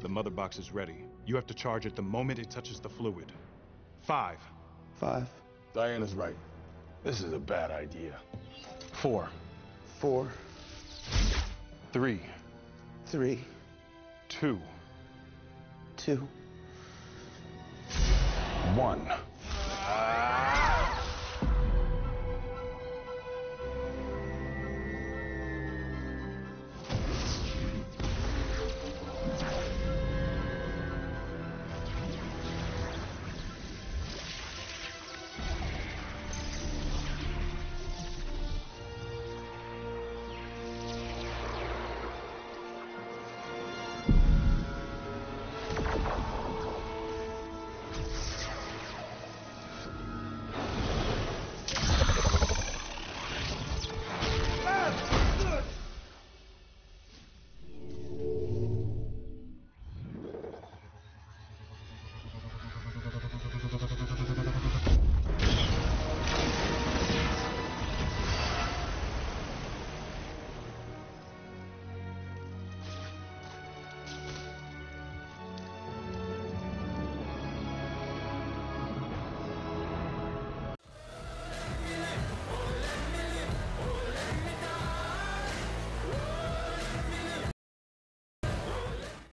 The mother box is ready. You have to charge it the moment it touches the fluid. Five. Five. Diana's right. This is a bad idea. Four. Four. Three. Three. Two. Two. One.